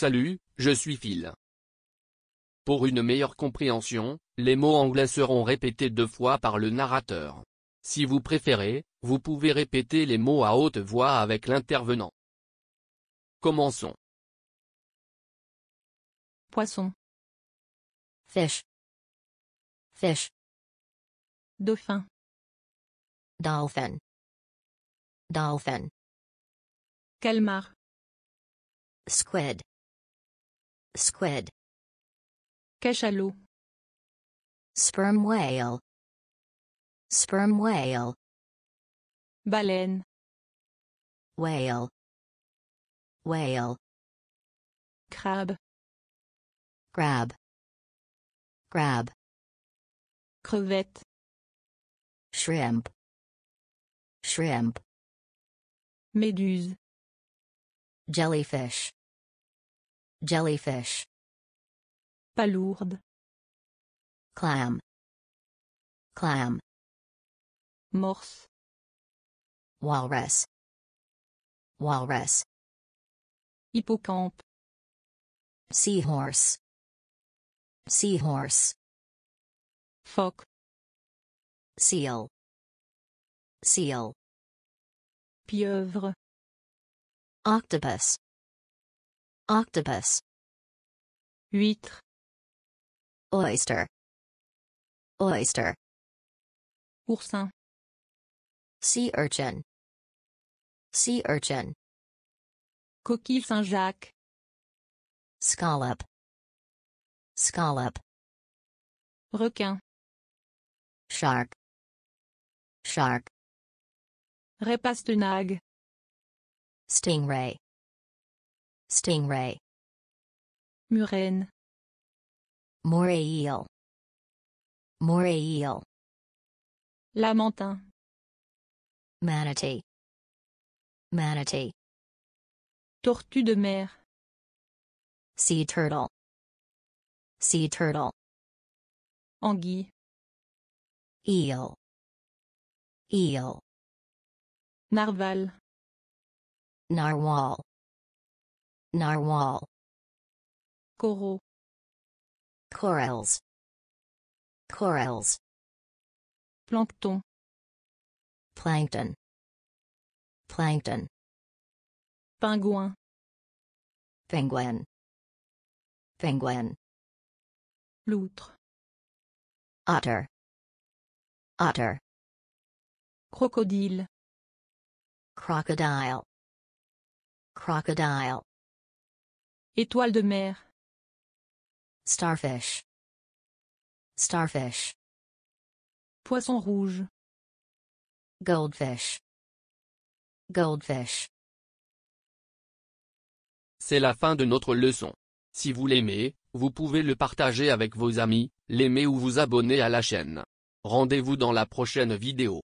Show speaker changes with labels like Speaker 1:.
Speaker 1: Salut, je suis Phil. Pour une meilleure compréhension, les mots anglais seront répétés deux fois par le narrateur. Si vous préférez, vous pouvez répéter les mots à haute voix avec l'intervenant. Commençons.
Speaker 2: Poisson.
Speaker 3: fish, fish,
Speaker 2: Dauphin.
Speaker 3: dolphin, dolphin,
Speaker 2: Calmar.
Speaker 3: squid, squid,
Speaker 2: Cachalot.
Speaker 3: sperm whale, sperm whale,
Speaker 2: Baleine.
Speaker 3: whale, whale,
Speaker 2: Crabe.
Speaker 3: crab, crab,
Speaker 2: Crevette.
Speaker 3: shrimp, shrimp,
Speaker 2: Méduse.
Speaker 3: jellyfish, jellyfish,
Speaker 2: Palourde.
Speaker 3: clam, clam,
Speaker 2: Morse.
Speaker 3: walrus, walrus,
Speaker 2: Hippocampe.
Speaker 3: seahorse, seahorse,
Speaker 2: Phoque.
Speaker 3: seal, seal,
Speaker 2: Pieuvre.
Speaker 3: octopus, octopus,
Speaker 2: Huître.
Speaker 3: oyster, oyster,
Speaker 2: Oursin.
Speaker 3: sea urchin, sea urchin,
Speaker 2: Coquille Saint-Jacques.
Speaker 3: scallop, scallop,
Speaker 2: Requin.
Speaker 3: shark, shark,
Speaker 2: Raie pastenague.
Speaker 3: stingray, stingray,
Speaker 2: Murène.
Speaker 3: moray eel, moray eel,
Speaker 2: Lamentin.
Speaker 3: manatee, manatee,
Speaker 2: Tortue de mer.
Speaker 3: sea turtle, sea turtle,
Speaker 2: Anguille.
Speaker 3: eel, eel,
Speaker 2: Narval.
Speaker 3: narwhal, narwhal,
Speaker 2: Coraux.
Speaker 3: corals, corals,
Speaker 2: Plancton.
Speaker 3: plankton, plankton,
Speaker 2: Pingouin.
Speaker 3: penguin, penguin,
Speaker 2: Loutre.
Speaker 3: otter, otter,
Speaker 2: Crocodile.
Speaker 3: crocodile, crocodile,
Speaker 2: Étoile de mer.
Speaker 3: starfish, starfish,
Speaker 2: Poisson rouge.
Speaker 3: goldfish, goldfish.
Speaker 1: C'est la fin de notre leçon. Si vous l'aimez, vous pouvez le partager avec vos amis, l'aimer ou vous abonner à la chaîne. Rendez-vous dans la prochaine vidéo.